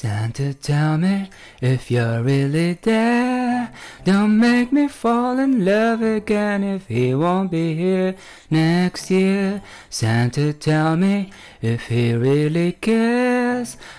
Santa, tell me if you're really there. Don't make me fall in love again if he won't be here next year. Santa, tell me if he really cares.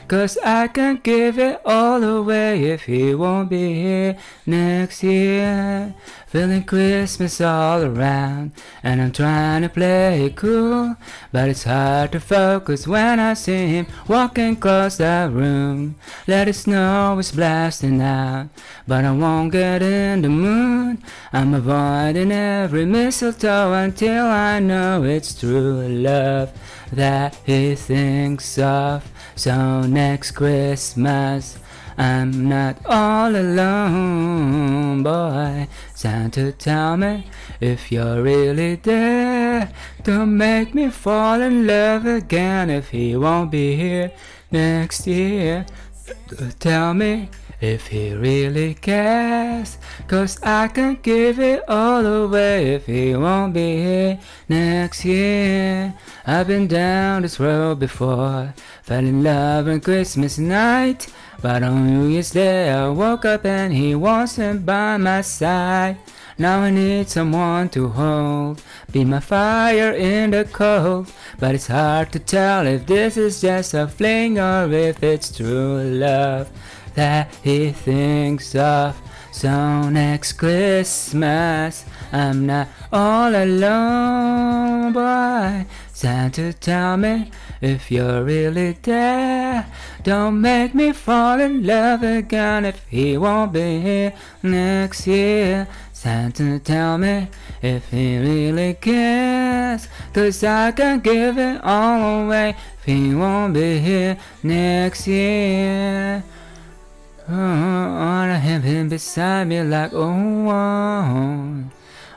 Cause I can give it all away if he won't be here next year. Feeling Christmas all around, and I'm trying to play it cool. But it's hard to focus when I see him walking across the room. Let it snow is blasting out, but I won't get in the mood. I'm avoiding every mistletoe until I know it's true love that he thinks of. So next Christmas. I'm not all alone, boy. Santa, tell me if you're really there. Don't make me fall in love again if he won't be here next year. Tell me if he really cares. Cause I can give it all away if he won't be here next year. I've been down this road before, fell in love on Christmas night. But on New Year's Day I woke up and he wasn't by my side. Now I need someone to hold, be my fire in the cold. But it's hard to tell if this is just a fling or if it's true love that he thinks of. So next Christmas I'm not all alone, boy. Santa, tell me if you're really there. Don't make me fall in love again if he won't be here next year. Santa, tell me if he really cares. Cause I can give it all away if he won't be here next year. Oh, I have him beside me like oh, oh.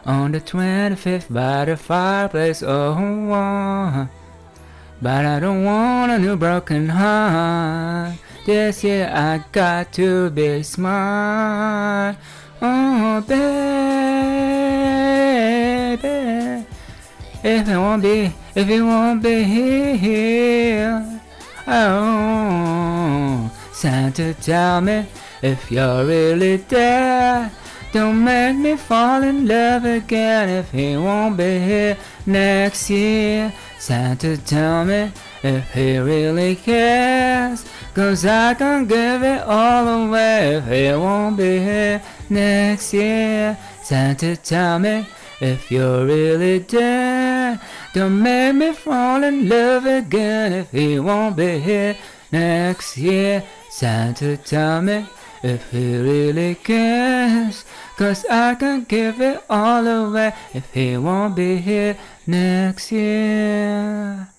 On the 25th by the fireplace, oh, oh. But I don't want a new broken heart. This year I got to be smart. Oh, baby. If it won't be, if it won't be here. Oh, Santa, tell me if you're really there. Don't make me fall in love again if he won't be here next year. Santa, tell me if he really cares. Cause I can give it all away if he won't be here next year. Santa, tell me if you're really there. Don't make me fall in love again if he won't be here next year. Santa, tell me if he really cares. Cause I can give it all away if he won't be here next year.